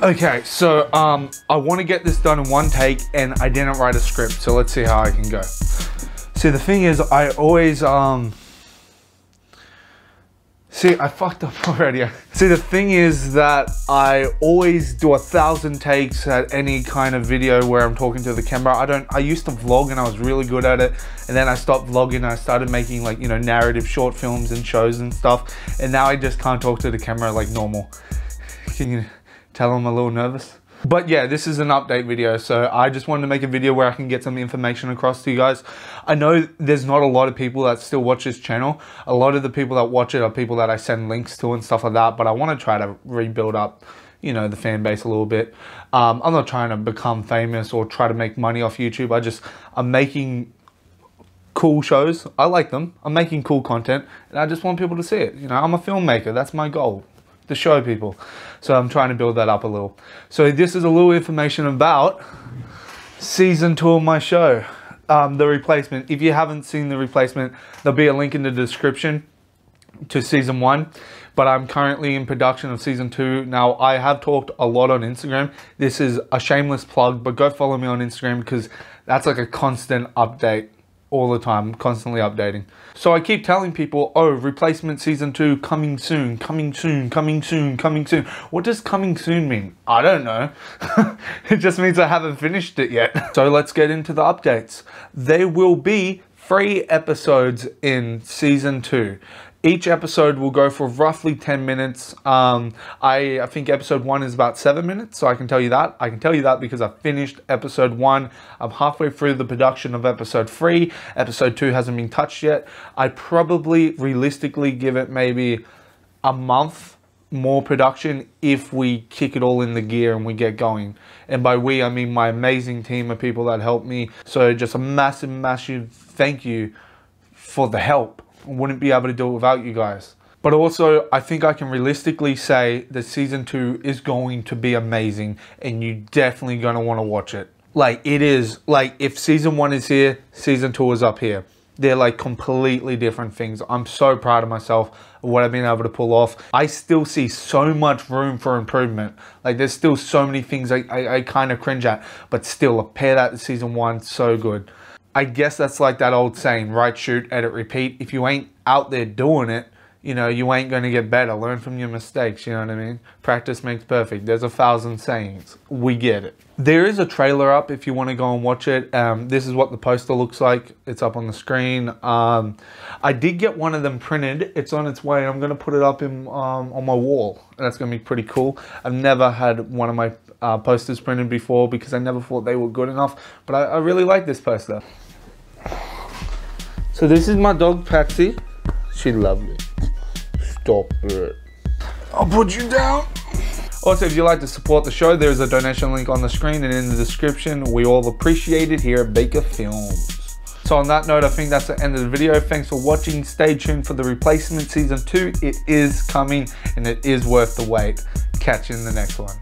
Okay, so um, I want to get this done in one take and I didn't write a script, so let's see how I can go. See, the thing is, I always, um, see, I fucked up already. See, the thing is that I always do a thousand takes at any kind of video where I'm talking to the camera. I don't, I used to vlog and I was really good at it. And then I stopped vlogging and I started making like, you know, narrative short films and shows and stuff. And now I just can't talk to the camera like normal. Can you tell I'm a little nervous? But yeah, this is an update video, so I just wanted to make a video where I can get some information across to you guys. I know there's not a lot of people that still watch this channel. A lot of the people that watch it are people that I send links to and stuff like that, but I want to try to rebuild up, you know, the fan base a little bit. Um, I'm not trying to become famous or try to make money off YouTube. I just, I'm making cool shows. I like them. I'm making cool content and I just want people to see it. You know, I'm a filmmaker. That's my goal to show people. So I'm trying to build that up a little. So this is a little information about season two of my show, um, The Replacement. If you haven't seen The Replacement, there'll be a link in the description to season one, but I'm currently in production of season two. Now, I have talked a lot on Instagram. This is a shameless plug, but go follow me on Instagram because that's like a constant update all the time, constantly updating. So I keep telling people, oh, replacement season two coming soon, coming soon, coming soon, coming soon. What does coming soon mean? I don't know. it just means I haven't finished it yet. so let's get into the updates. There will be three episodes in season two. Each episode will go for roughly 10 minutes. Um, I, I think episode one is about seven minutes, so I can tell you that. I can tell you that because I finished episode one. I'm halfway through the production of episode three. Episode two hasn't been touched yet. I probably realistically give it maybe a month more production if we kick it all in the gear and we get going. And by we, I mean my amazing team of people that helped me. So just a massive, massive thank you for the help wouldn't be able to do it without you guys. But also, I think I can realistically say that season two is going to be amazing and you definitely going to want to watch it. Like, it is, like, if season one is here, season two is up here. They're like completely different things. I'm so proud of myself of what I've been able to pull off. I still see so much room for improvement. Like, there's still so many things I, I, I kind of cringe at, but still, a pair that season one, so good. I guess that's like that old saying, right, shoot, edit, repeat. If you ain't out there doing it, you know, you ain't going to get better. Learn from your mistakes, you know what I mean? Practice makes perfect. There's a thousand sayings. We get it. There is a trailer up if you want to go and watch it. Um, this is what the poster looks like. It's up on the screen. Um, I did get one of them printed. It's on its way. I'm going to put it up in, um, on my wall. That's going to be pretty cool. I've never had one of my uh, posters printed before because I never thought they were good enough. But I, I really like this poster. So this is my dog Patsy. She lovely. Stop it. I'll put you down. Also, if you'd like to support the show, there's a donation link on the screen and in the description. We all appreciate it here at Baker Films. So on that note, I think that's the end of the video. Thanks for watching. Stay tuned for the replacement season two. It is coming and it is worth the wait. Catch you in the next one.